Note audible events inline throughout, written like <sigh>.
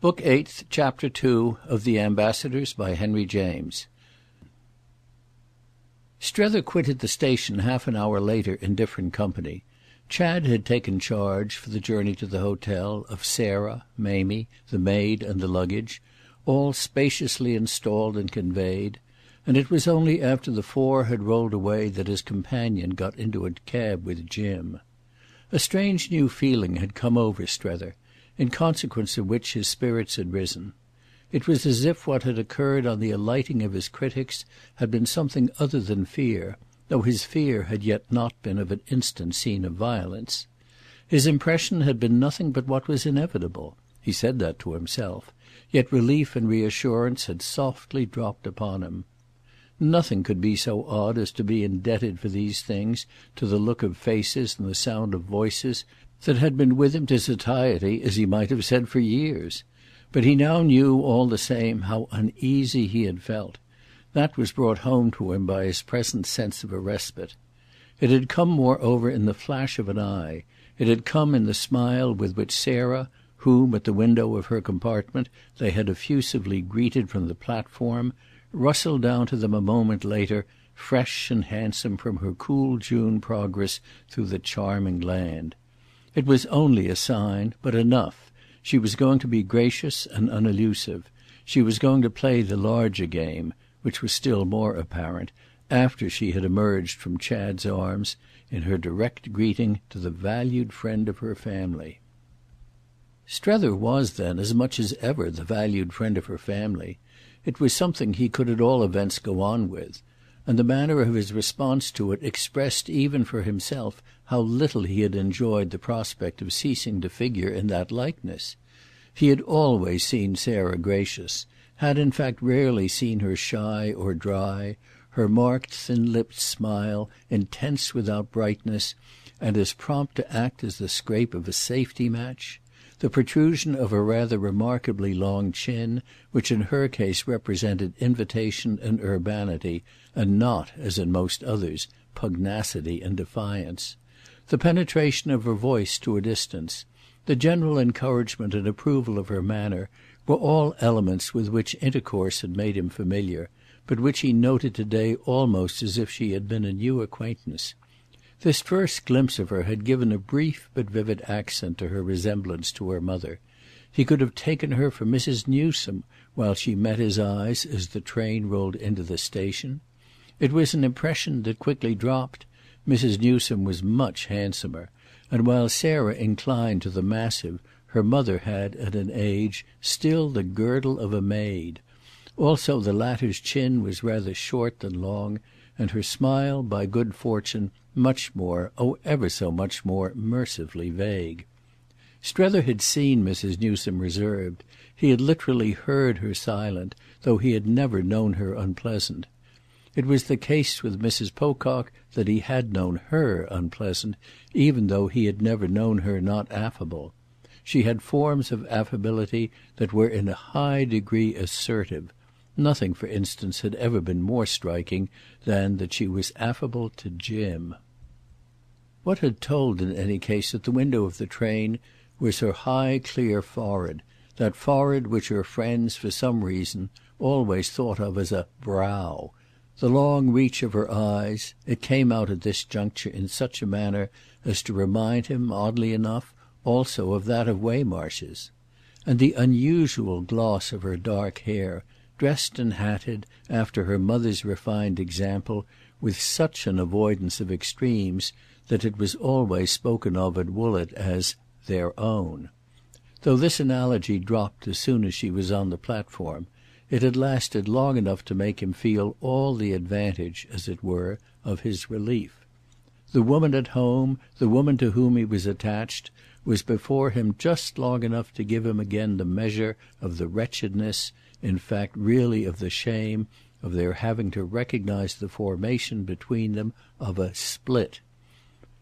Book Eighth, Chapter Two of The Ambassadors by Henry James Strether quitted the station half an hour later in different company. Chad had taken charge, for the journey to the hotel, of Sarah, Mamie, the maid and the luggage, all spaciously installed and conveyed; and it was only after the four had rolled away that his companion got into a cab with Jim. A strange new feeling had come over Strether, in consequence of which his spirits had risen. It was as if what had occurred on the alighting of his critics had been something other than fear, though his fear had yet not been of an instant scene of violence. His impression had been nothing but what was inevitable; he said that to himself; yet relief and reassurance had softly dropped upon him. Nothing could be so odd as to be indebted for these things to the look of faces and the sound of voices that had been with him to satiety, as he might have said, for years. But he now knew, all the same, how uneasy he had felt. That was brought home to him by his present sense of a respite. It had come moreover in the flash of an eye; it had come in the smile with which Sarah, whom, at the window of her compartment, they had effusively greeted from the platform, rustled down to them a moment later, fresh and handsome from her cool June progress through the charming land. It was only a sign, but enough; she was going to be gracious and unallusive; she was going to play the larger game, which was still more apparent, after she had emerged from Chad's arms, in her direct greeting to the valued friend of her family. Strether was then as much as ever the valued friend of her family; it was something he could at all events go on with and the manner of his response to it expressed even for himself how little he had enjoyed the prospect of ceasing to figure in that likeness. He had always seen Sarah gracious, had in fact rarely seen her shy or dry, her marked thin-lipped smile intense without brightness and as prompt to act as the scrape of a safety match the protrusion of a rather remarkably long chin, which in her case represented invitation and urbanity and not, as in most others, pugnacity and defiance; the penetration of her voice to a distance, the general encouragement and approval of her manner, were all elements with which intercourse had made him familiar, but which he noted to day almost as if she had been a new acquaintance. This first glimpse of her had given a brief but vivid accent to her resemblance to her mother; he could have taken her for Mrs. Newsome while she met his eyes as the train rolled into the station. It was an impression that quickly dropped; Mrs. Newsome was much handsomer, and while Sarah inclined to the massive her mother had, at an age, still the girdle of a maid. Also the latter's chin was rather short than long, and her smile, by good fortune, much more, oh ever so much more, mercifully vague. Strether had seen Mrs. Newsome reserved; he had literally heard her silent, though he had never known her unpleasant. It was the case with Mrs. Pocock that he had known her unpleasant, even though he had never known her not affable. She had forms of affability that were in a high degree assertive; nothing for instance had ever been more striking than that she was affable to Jim. What had told in any case at the window of the train was her high clear forehead, that forehead which her friends, for some reason, always thought of as a "brow"; the long reach of her eyes (it came out at this juncture in such a manner as to remind him, oddly enough, also of that of Waymarsh's); and the unusual gloss of her dark hair, dressed and hatted, after her mother's refined example, with such an avoidance of extremes that it was always spoken of at Woollett as "their own." Though this analogy dropped as soon as she was on the platform, it had lasted long enough to make him feel all the advantage, as it were, of his relief. The woman at home, the woman to whom he was attached, was before him just long enough to give him again the measure of the wretchedness in fact really of the shame, of their having to recognise the formation between them of a "split."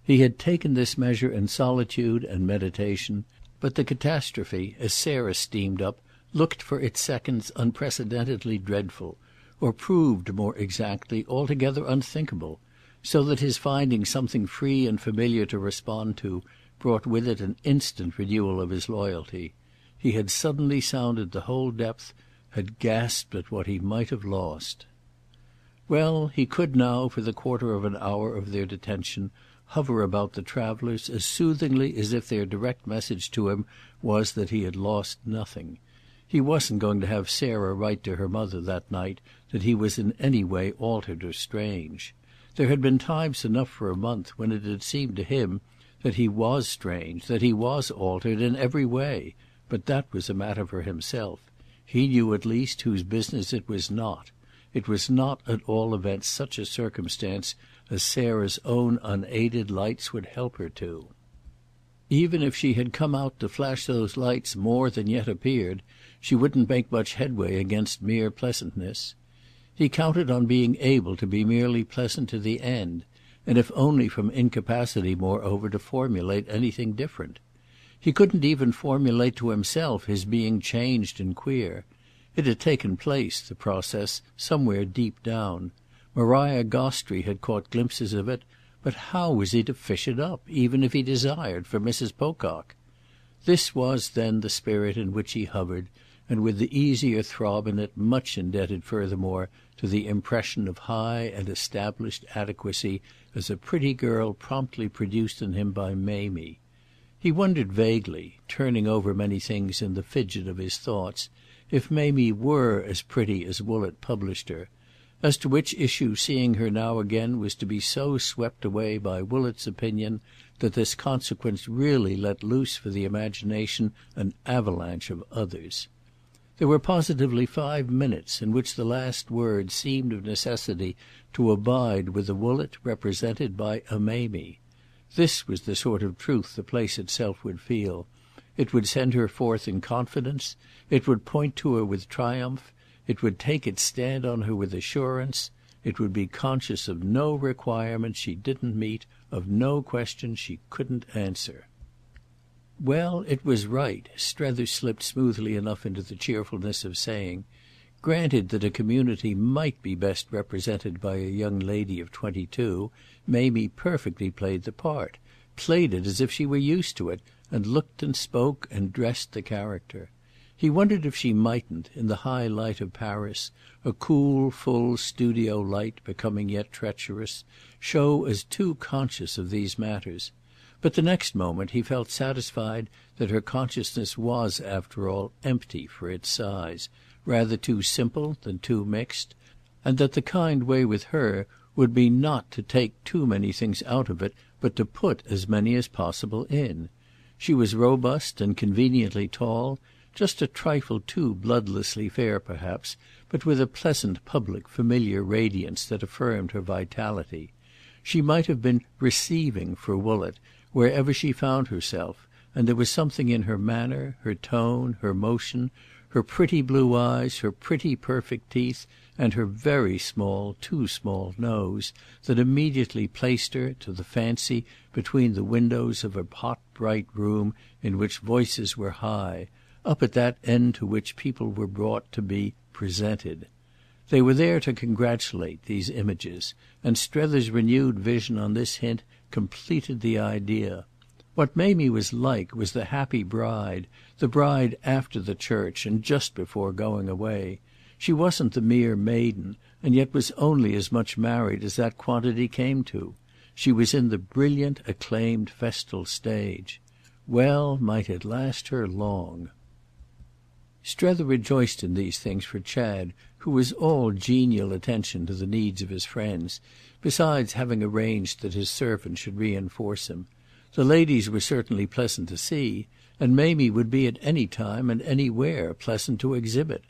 He had taken this measure in solitude and meditation, but the catastrophe, as Sarah steamed up, looked for its seconds unprecedentedly dreadful, or proved, more exactly, altogether unthinkable; so that his finding something free and familiar to respond to brought with it an instant renewal of his loyalty. he had suddenly sounded the whole depth, had gasped at what he might have lost. Well, he could now, for the quarter of an hour of their detention, hover about the travellers as soothingly as if their direct message to him was that he had lost nothing. He wasn't going to have Sarah write to her mother that night that he was in any way altered or strange. There had been times enough for a month when it had seemed to him that he was strange, that he was altered in every way, but that was a matter for himself. He knew at least whose business it was not. It was not at all events such a circumstance as Sarah's own unaided lights would help her to. Even if she had come out to flash those lights more than yet appeared, she wouldn't make much headway against mere pleasantness. He counted on being able to be merely pleasant to the end, and if only from incapacity moreover to formulate anything different. He couldn't even formulate to himself his being changed and queer. It had taken place, the process, somewhere deep down. Maria Gostrey had caught glimpses of it, but how was he to fish it up, even if he desired, for Mrs. Pocock? This was then the spirit in which he hovered, and with the easier throb in it much indebted furthermore to the impression of high and established adequacy as a pretty girl promptly produced in him by Mamie. He wondered vaguely, turning over many things in the fidget of his thoughts, if Mamie were as pretty as Woollett published her; as to which issue seeing her now again was to be so swept away by Woollett's opinion that this consequence really let loose for the imagination an avalanche of others. There were positively five minutes in which the last word seemed of necessity to abide with a Woollett represented by a Mamie. This was the sort of truth the place itself would feel; it would send her forth in confidence, it would point to her with triumph, it would take its stand on her with assurance, it would be conscious of no requirement she didn't meet, of no question she couldn't answer. Well, it was right, Strether slipped smoothly enough into the cheerfulness of saying. Granted that a community might be best represented by a young lady of twenty-two, Mamie perfectly played the part, played it as if she were used to it, and looked and spoke and dressed the character. He wondered if she mightn't, in the high light of Paris, a cool full studio light becoming yet treacherous, show as too conscious of these matters. But the next moment he felt satisfied that her consciousness was after all empty for its size rather too simple than too mixed, and that the kind way with her would be not to take too many things out of it, but to put as many as possible in. She was robust and conveniently tall, just a trifle too bloodlessly fair perhaps, but with a pleasant public familiar radiance that affirmed her vitality. She might have been "receiving" for Woollett wherever she found herself, and there was something in her manner, her tone, her motion, her pretty blue eyes, her pretty perfect teeth and her very small, too small nose, that immediately placed her, to the fancy, between the windows of a hot bright room in which voices were high, up at that end to which people were brought to be "presented." They were there to congratulate, these images, and Strether's renewed vision on this hint completed the idea. What Mamie was like was the happy bride, the bride after the church and just before going away. She wasn't the mere maiden, and yet was only as much married as that quantity came to. She was in the brilliant acclaimed festal stage. Well might it last her long. Strether rejoiced in these things for Chad, who was all genial attention to the needs of his friends, besides having arranged that his servant should reinforce him. The ladies were certainly pleasant to see, and Mamie would be at any time and anywhere pleasant to exhibit.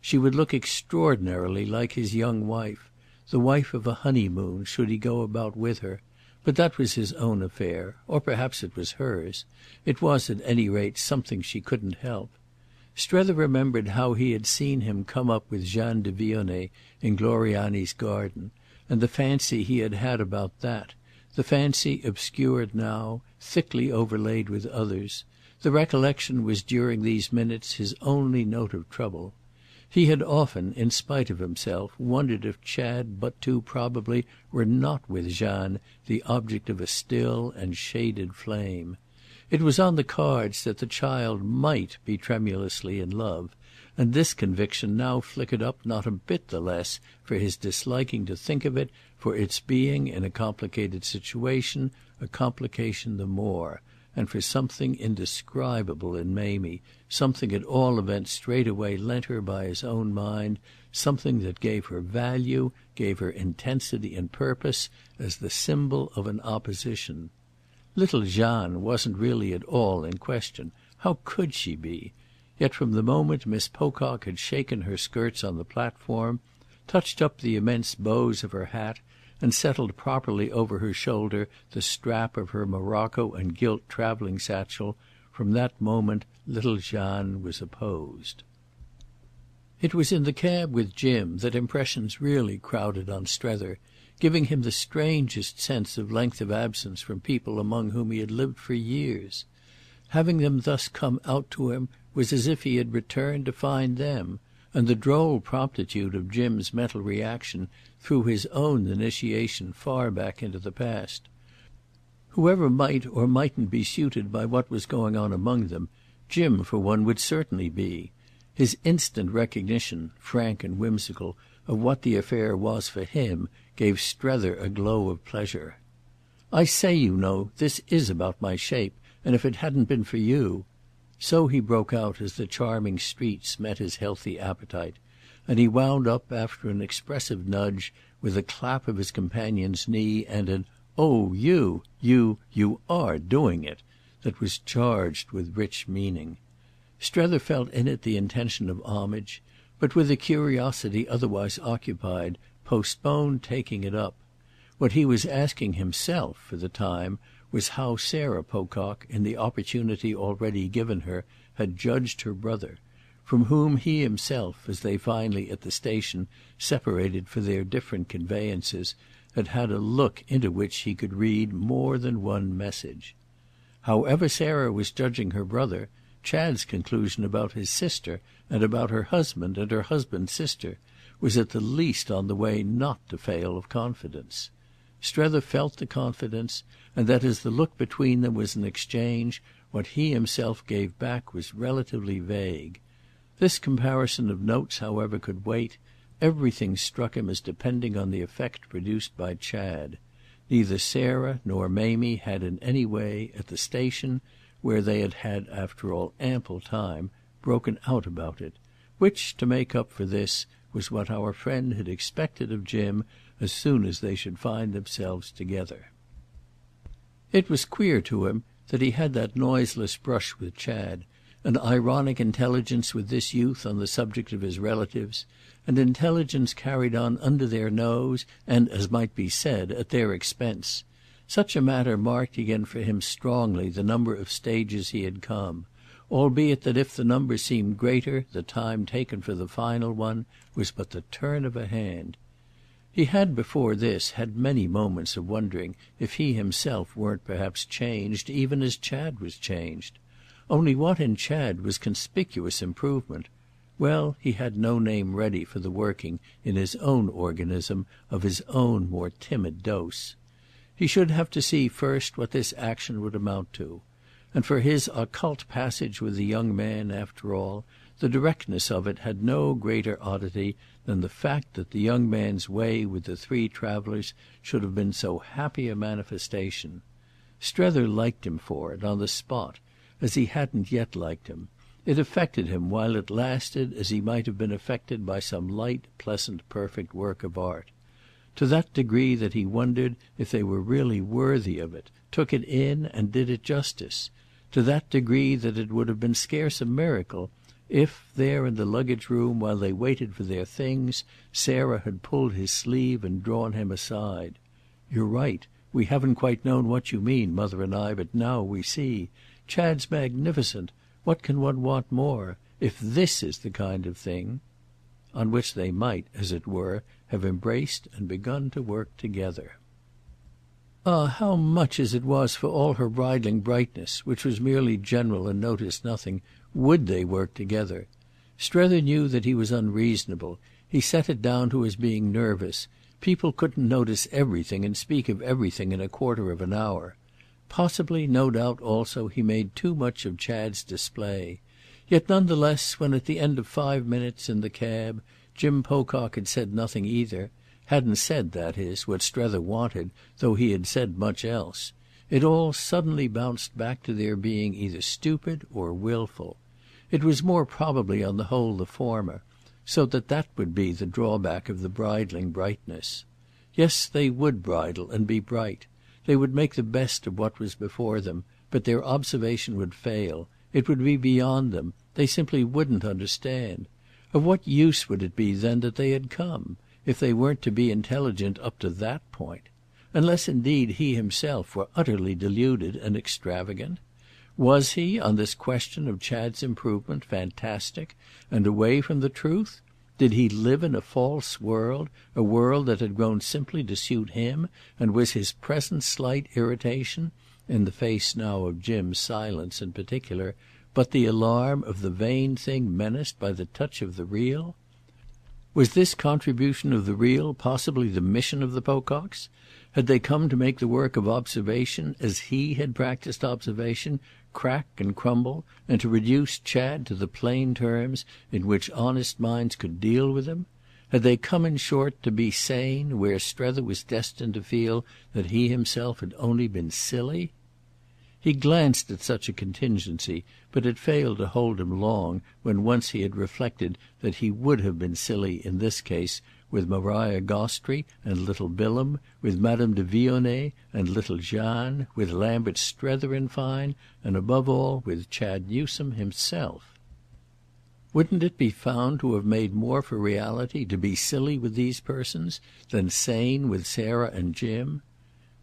She would look extraordinarily like his young wife, the wife of a honeymoon, should he go about with her; but that was his own affair, or perhaps it was hers; it was at any rate something she couldn't help. Strether remembered how he had seen him come up with Jeanne de Vionnet in Gloriani's garden, and the fancy he had had about that the fancy obscured now, thickly overlaid with others; the recollection was during these minutes his only note of trouble. He had often, in spite of himself, wondered if Chad but too probably were not with Jeanne the object of a still and shaded flame. It was on the cards that the child might be tremulously in love, and this conviction now flickered up not a bit the less for his disliking to think of it, for its being, in a complicated situation, a complication the more, and for something indescribable in Mamie, something at all events straightway lent her by his own mind, something that gave her value, gave her intensity and purpose, as the symbol of an opposition. Little Jeanne wasn't really at all in question; how could she be? Yet from the moment Miss Pocock had shaken her skirts on the platform, touched up the immense bows of her hat and settled properly over her shoulder the strap of her morocco and gilt travelling satchel, from that moment little Jeanne was opposed. It was in the cab with Jim that impressions really crowded on Strether giving him the strangest sense of length of absence from people among whom he had lived for years. Having them thus come out to him was as if he had returned to find them, and the droll promptitude of Jim's mental reaction threw his own initiation far back into the past. Whoever might or mightn't be suited by what was going on among them, Jim for one would certainly be. His instant recognition, frank and whimsical, of what the affair was for him gave Strether a glow of pleasure. "I say, you know, this is about my shape, and if it hadn't been for you—" So he broke out as the charming streets met his healthy appetite; and he wound up, after an expressive nudge, with a clap of his companion's knee and an "Oh you, you, you are doing it!" that was charged with rich meaning. Strether felt in it the intention of homage, but, with a curiosity otherwise occupied, postponed taking it up. What he was asking himself, for the time, was how Sarah Pocock, in the opportunity already given her, had judged her brother; from whom he himself, as they finally, at the station, separated for their different conveyances, had had a look into which he could read more than one message. However Sarah was judging her brother, Chad's conclusion about his sister and about her husband and her husband's sister was at the least on the way not to fail of confidence. Strether felt the confidence, and that as the look between them was an exchange, what he himself gave back was relatively vague. This comparison of notes however could wait; everything struck him as depending on the effect produced by Chad. Neither Sarah nor Mamie had in any way, at the station, where they had had after all ample time, broken out about it; which, to make up for this, was what our friend had expected of Jim as soon as they should find themselves together. It was queer to him that he had that noiseless brush with Chad, an ironic intelligence with this youth on the subject of his relatives, an intelligence carried on under their nose and, as might be said, at their expense. Such a matter marked again for him strongly the number of stages he had come albeit that if the number seemed greater the time taken for the final one was but the turn of a hand. He had before this had many moments of wondering if he himself weren't perhaps changed even as Chad was changed. Only what in Chad was conspicuous improvement? Well, he had no name ready for the working, in his own organism, of his own more timid dose. He should have to see first what this action would amount to and for his occult passage with the young man, after all, the directness of it had no greater oddity than the fact that the young man's way with the three travellers should have been so happy a manifestation. Strether liked him for it, on the spot, as he hadn't yet liked him; it affected him while it lasted as he might have been affected by some light pleasant perfect work of art; to that degree that he wondered if they were really worthy of it, took it in and did it justice to that degree that it would have been scarce a miracle if, there in the luggage room while they waited for their things, Sarah had pulled his sleeve and drawn him aside. "You're right. We haven't quite known what you mean, mother and I, but now we see. Chad's magnificent. What can one want more? If this is the kind of thing—" On which they might, as it were, have embraced and begun to work together. Ah how much as it was for all her bridling brightness, which was merely general and noticed nothing, would they work together? Strether knew that he was unreasonable; he set it down to his being nervous; people couldn't notice everything and speak of everything in a quarter of an hour. Possibly, no doubt also, he made too much of Chad's display; yet none the less when at the end of five minutes, in the cab, Jim Pocock had said nothing either—hadn't said, that is, what Strether wanted, though he had said much else—it all suddenly bounced back to their being either stupid or wilful. It was more probably on the whole the former, so that that would be the drawback of the bridling brightness. Yes, they would bridle and be bright; they would make the best of what was before them, but their observation would fail; it would be beyond them; they simply wouldn't understand. Of what use would it be then that they had come, if they weren't to be intelligent up to that point? Unless indeed he himself were utterly deluded and extravagant? Was he, on this question of Chad's improvement, fantastic and away from the truth? Did he live in a false world, a world that had grown simply to suit him, and was his present slight irritation—in the face now of Jim's silence in particular—but the alarm of the vain thing menaced by the touch of the real? Was this contribution of the real possibly the mission of the Pococks? Had they come to make the work of observation, as he had practised observation, crack and crumble, and to reduce Chad to the plain terms in which honest minds could deal with him? Had they come in short to be sane where Strether was destined to feel that he himself had only been silly? He glanced at such a contingency, but it failed to hold him long when once he had reflected that he would have been silly in this case with Maria Gostrey and little Bilham, with Madame de Vionnet and little Jeanne, with Lambert Strether in fine, and above all with Chad Newsome himself. Wouldn't it be found to have made more for reality to be silly with these persons than sane with Sarah and Jim?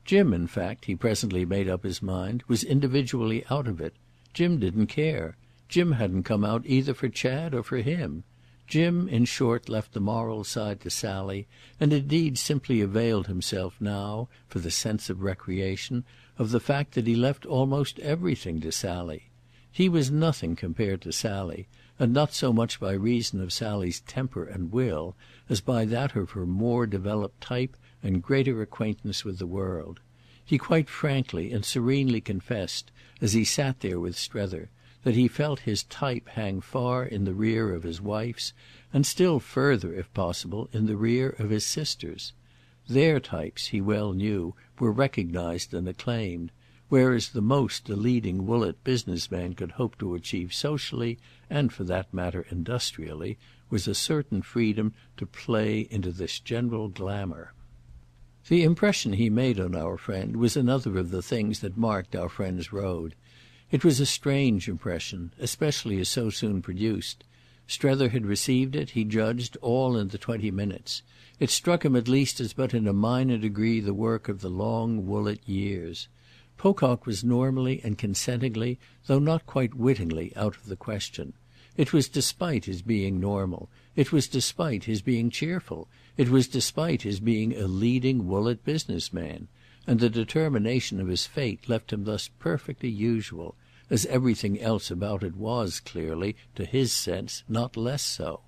Jim in fact, he presently made up his mind, was individually out of it. Jim didn't care. Jim hadn't come out either for Chad or for him. Jim in short left the moral side to Sally, and indeed simply availed himself now, for the sense of recreation, of the fact that he left almost everything to Sally. He was nothing compared to Sally, and not so much by reason of Sally's temper and will as by that of her more developed type and greater acquaintance with the world. He quite frankly and serenely confessed, as he sat there with Strether, that he felt his type hang far in the rear of his wife's, and still further, if possible, in the rear of his sister's. Their types, he well knew, were recognised and acclaimed, whereas the most a leading Woollett business man could hope to achieve socially, and for that matter industrially, was a certain freedom to play into this general glamour. The impression he made on our friend was another of the things that marked our friend's road. It was a strange impression, especially as so soon produced. Strether had received it, he judged, all in the twenty minutes; it struck him at least as but in a minor degree the work of the long Woollett years. Pocock was normally and consentingly, though not quite wittingly, out of the question. It was despite his being normal, it was despite his being cheerful, it was despite his being a leading Woollett business man and the determination of his fate left him thus perfectly usual, as everything else about it was clearly, to his sense, not less so.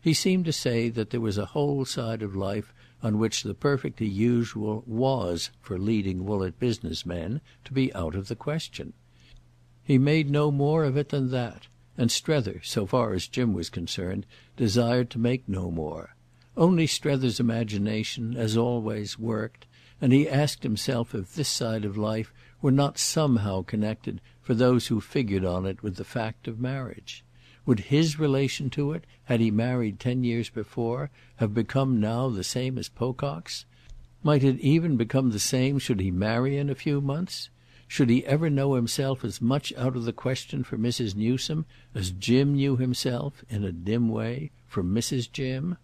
He seemed to say that there was a whole side of life on which the perfectly usual was for leading Woollett business men to be out of the question. He made no more of it than that, and Strether, so far as Jim was concerned, desired to make no more. Only Strether's imagination, as always, worked, and he asked himself if this side of life were not somehow connected, for those who figured on it, with the fact of marriage. Would his relation to it, had he married ten years before, have become now the same as Pocock's? Might it even become the same should he marry in a few months? Should he ever know himself as much out of the question for Mrs. Newsome as Jim knew himself, in a dim way, for Mrs. Jim?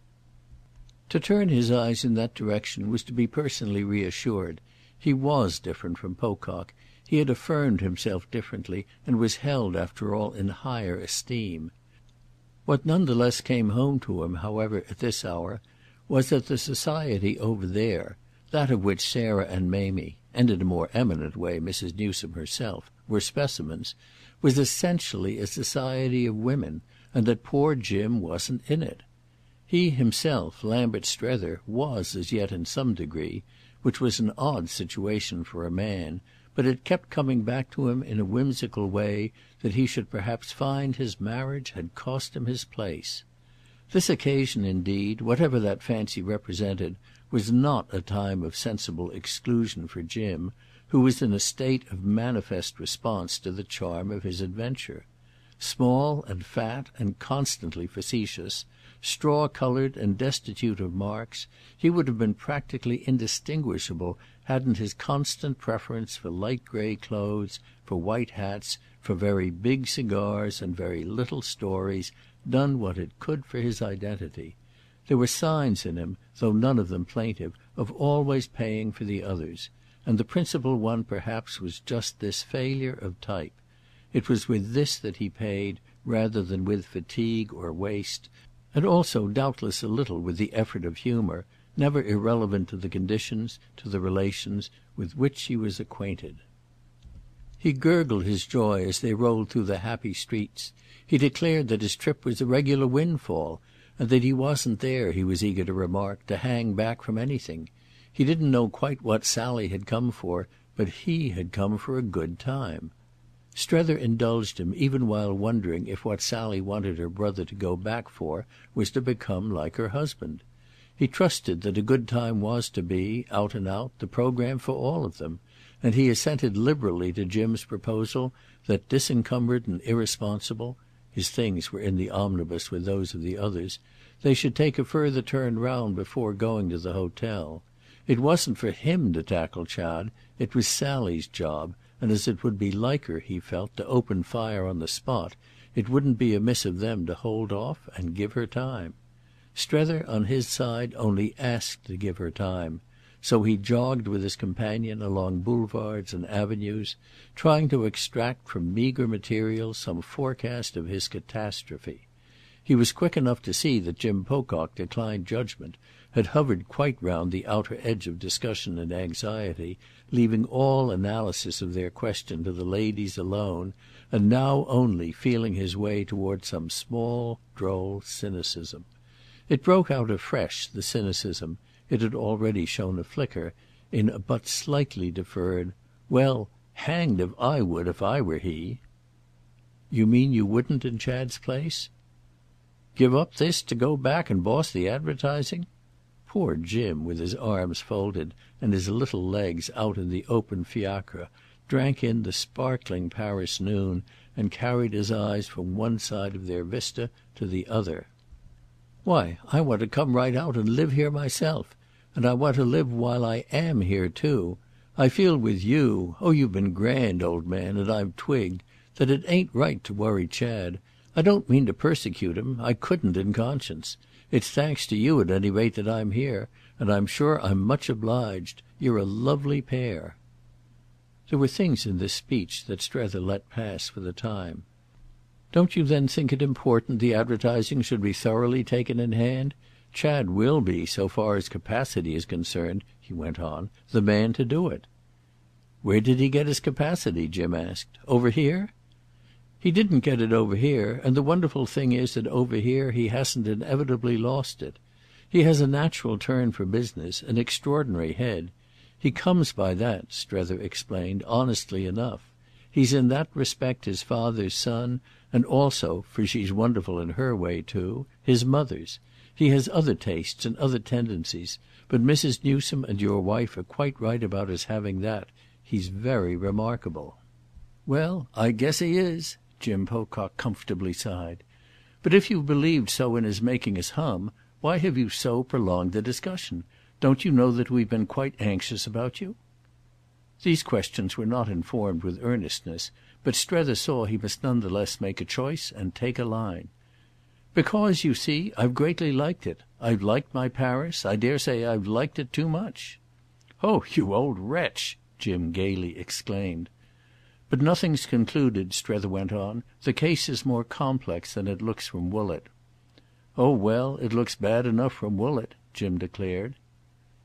To turn his eyes in that direction was to be personally reassured; he was different from Pocock; he had affirmed himself differently and was held after all in higher esteem. What none the less came home to him, however, at this hour, was that the society over there—that of which Sarah and Mamie, and in a more eminent way Mrs. Newsome herself, were specimens—was essentially a society of women, and that poor Jim wasn't in it. He himself, Lambert Strether, was as yet in some degree—which was an odd situation for a man, but it kept coming back to him in a whimsical way that he should perhaps find his marriage had cost him his place. This occasion indeed, whatever that fancy represented, was not a time of sensible exclusion for Jim, who was in a state of manifest response to the charm of his adventure. Small and fat and constantly facetious, straw coloured and destitute of marks, he would have been practically indistinguishable hadn't his constant preference for light grey clothes, for white hats, for very big cigars and very little stories, done what it could for his identity. There were signs in him, though none of them plaintive, of always paying for the others, and the principal one perhaps was just this failure of type. It was with this that he paid, rather than with fatigue or waste, and also doubtless a little with the effort of humour, never irrelevant to the conditions, to the relations, with which she was acquainted. He gurgled his joy as they rolled through the happy streets; he declared that his trip was a regular windfall, and that he wasn't there, he was eager to remark, to hang back from anything. He didn't know quite what Sally had come for, but he had come for a good time. Strether indulged him even while wondering if what Sally wanted her brother to go back for was to become like her husband. He trusted that a good time was to be, out and out, the programme for all of them, and he assented liberally to Jim's proposal that, disencumbered and irresponsible—his things were in the omnibus with those of the others—they should take a further turn round before going to the hotel. It wasn't for him to tackle Chad, it was Sally's job, and as it would be like her, he felt, to open fire on the spot, it wouldn't be amiss of them to hold off and give her time. Strether, on his side, only asked to give her time; so he jogged with his companion along boulevards and avenues, trying to extract from meagre material some forecast of his catastrophe. He was quick enough to see that Jim Pocock declined judgment, had hovered quite round the outer edge of discussion and anxiety, leaving all analysis of their question to the ladies alone, and now only feeling his way toward some small droll cynicism. It broke out afresh, the cynicism it had already shown a flicker in a but slightly deferred "Well, hanged if I would if I were he!" "You mean you wouldn't in Chad's place?" "Give up this to go back and boss the advertising? Poor Jim, with his arms folded and his little legs out in the open fiacre, drank in the sparkling Paris noon and carried his eyes from one side of their vista to the other. "Why I want to come right out and live here myself. And I want to live while I am here too. I feel with you—oh you've been grand, old man, and I've twigged—that it ain't right to worry Chad. I don't mean to persecute him; I couldn't in conscience. It's thanks to you at any rate that I'm here, and I'm sure I'm much obliged. You're a lovely pair." There were things in this speech that Strether let pass for the time. "Don't you then think it important the advertising should be thoroughly taken in hand? Chad will be, so far as capacity is concerned," he went on, "the man to do it." "Where did he get his capacity?" Jim asked. "Over here?" He didn't get it over here, and the wonderful thing is that over here he hasn't inevitably lost it. He has a natural turn for business, an extraordinary head. He comes by that," Strether explained, honestly enough. He's in that respect his father's son, and also, for she's wonderful in her way too, his mother's. He has other tastes and other tendencies, but Mrs. Newsome and your wife are quite right about his having that. He's very remarkable." "Well, I guess he is!" Jim Pocock comfortably sighed. "But if you've believed so in his making us hum, why have you so prolonged the discussion? Don't you know that we've been quite anxious about you?" These questions were not informed with earnestness, but Strether saw he must none the less make a choice and take a line. "Because, you see, I've greatly liked it. I've liked my Paris. I dare say I've liked it too much." "Oh you old wretch!" Jim gaily exclaimed. But nothing's concluded," Strether went on. "The case is more complex than it looks from Woollett." "Oh well, it looks bad enough from Woollett," Jim declared.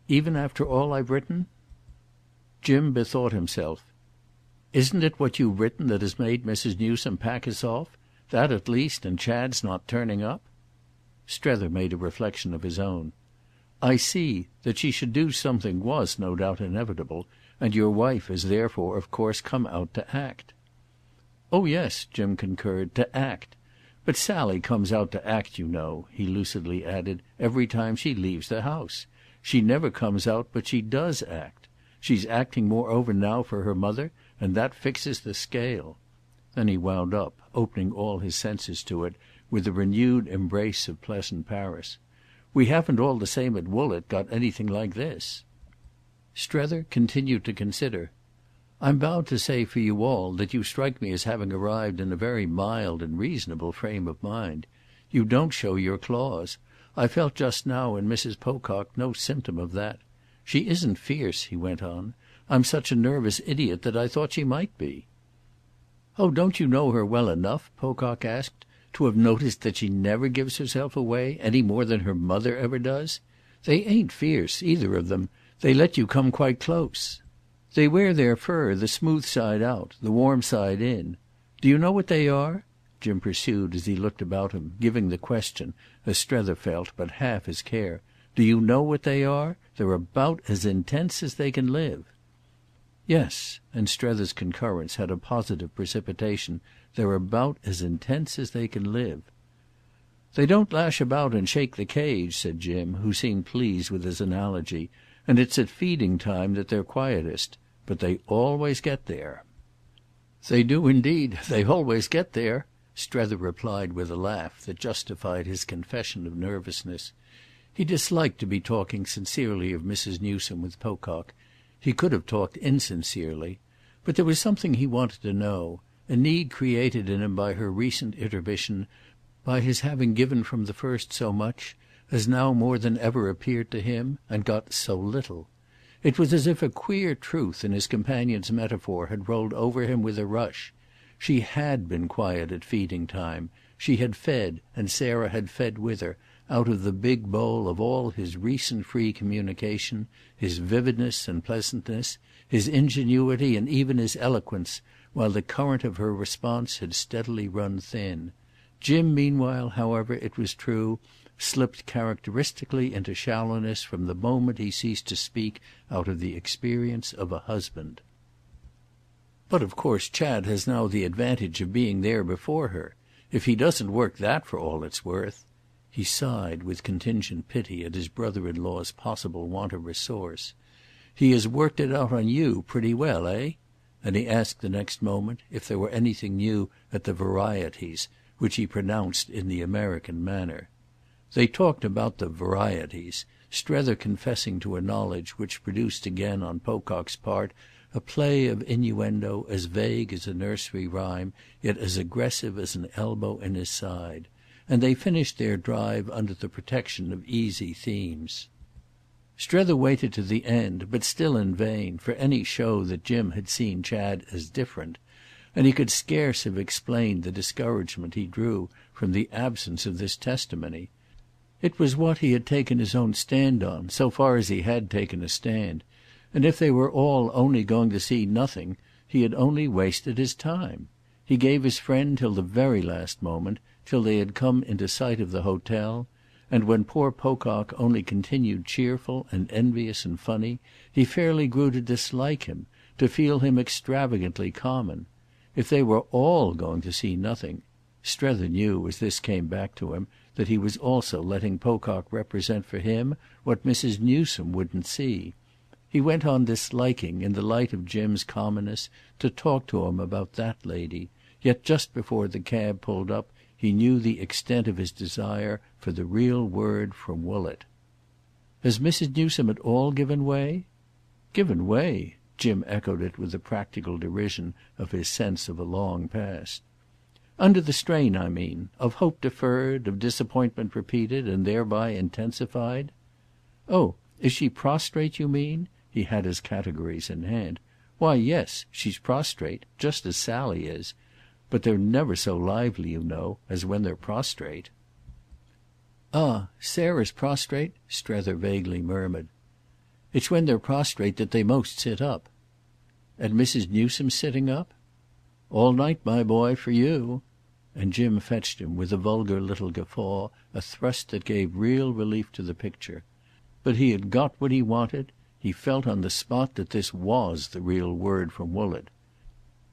"Even after all I've written?" Jim bethought himself. "Isn't it what you've written that has made Mrs. Newsome pack us off? That at least and Chad's not turning up?" Strether made a reflexion of his own. "I see. That she should do something was no doubt inevitable and your wife has therefore of course come out to act." "Oh yes," Jim concurred, "to act. But Sally comes out to act, you know," he lucidly added, "every time she leaves the house. She never comes out but she does act. She's acting moreover now for her mother, and that fixes the scale." Then he wound up, opening all his senses to it, with a renewed embrace of pleasant Paris. "We haven't all the same at Woollett got anything like this." Strether continued to consider. I'm bound to say for you all that you strike me as having arrived in a very mild and reasonable frame of mind. You don't show your claws. I felt just now in Mrs. Pocock no symptom of that. She isn't fierce," he went on. "I'm such a nervous idiot that I thought she might be." "Oh don't you know her well enough," Pocock asked, "to have noticed that she never gives herself away, any more than her mother ever does? They ain't fierce, either of them; they let you come quite close. They wear their fur the smooth side out, the warm side in. Do you know what they are?" Jim pursued as he looked about him, giving the question, as Strether felt, but half his care. "Do you know what they are? They're about as intense as they can live." Yes—and Strether's concurrence had a positive precipitation. "They're about as intense as they can live." "They don't lash about and shake the cage," said Jim, who seemed pleased with his analogy, "and it's at feeding time that they're quietest. But they always get there." "They do indeed, <laughs> they always get there," Strether replied with a laugh that justified his confession of nervousness. He disliked to be talking sincerely of Mrs. Newsome with Pocock; he could have talked insincerely. But there was something he wanted to know, a need created in him by her recent intermission, by his having given from the first so much, as now more than ever appeared to him, and got so little. It was as if a queer truth in his companion's metaphor had rolled over him with a rush. She had been quiet at feeding time; she had fed, and Sarah had fed with her, out of the big bowl of all his recent free communication, his vividness and pleasantness, his ingenuity and even his eloquence, while the current of her response had steadily run thin. Jim meanwhile, however, it was true, slipped characteristically into shallowness from the moment he ceased to speak out of the experience of a husband. "But of course Chad has now the advantage of being there before her. If he doesn't work that for all it's worth!" He sighed with contingent pity at his brother-in-law's possible want of resource. "He has worked it out on you pretty well, eh?" And he asked the next moment if there were anything new at the Varieties, which he pronounced in the American manner. They talked about the "varieties," Strether confessing to a knowledge which produced again on Pocock's part a play of innuendo as vague as a nursery rhyme, yet as aggressive as an elbow in his side; and they finished their drive under the protection of easy themes. Strether waited to the end, but still in vain, for any show that Jim had seen Chad as different, and he could scarce have explained the discouragement he drew from the absence of this testimony. It was what he had taken his own stand on, so far as he had taken a stand; and if they were all only going to see nothing he had only wasted his time. He gave his friend till the very last moment, till they had come into sight of the hotel; and when poor Pocock only continued cheerful and envious and funny he fairly grew to dislike him, to feel him extravagantly common. If they were all going to see nothing—Strether knew, as this came back to him, that he was also letting Pocock represent for him what Mrs. Newsome wouldn't see. He went on disliking, in the light of Jim's commonness, to talk to him about that lady; yet just before the cab pulled up he knew the extent of his desire for the real word from Woollett. "Has Mrs. Newsome at all given way?" "Given way?" Jim echoed it with the practical derision of his sense of a long past. "Under the strain, I mean, of hope deferred, of disappointment repeated and thereby intensified." "Oh is she prostrate, you mean?" he had his categories in hand. "Why yes, she's prostrate, just as Sally is. But they're never so lively, you know, as when they're prostrate." "Ah Sarah's prostrate?" Strether vaguely murmured. "It's when they're prostrate that they most sit up." "And Mrs. Newsome's sitting up?" "All night, my boy, for you!" And Jim fetched him, with a vulgar little guffaw, a thrust that gave real relief to the picture. But he had got what he wanted; He felt on the spot that this was the real word from Woollett.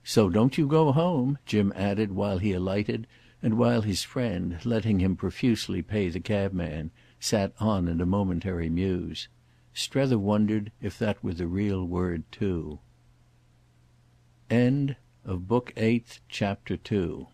"So don't you go home," Jim added while he alighted and while his friend, letting him profusely pay the cabman, sat on in a momentary muse. Strether wondered if that were the real word too. End of Book Eighth, Chapter 2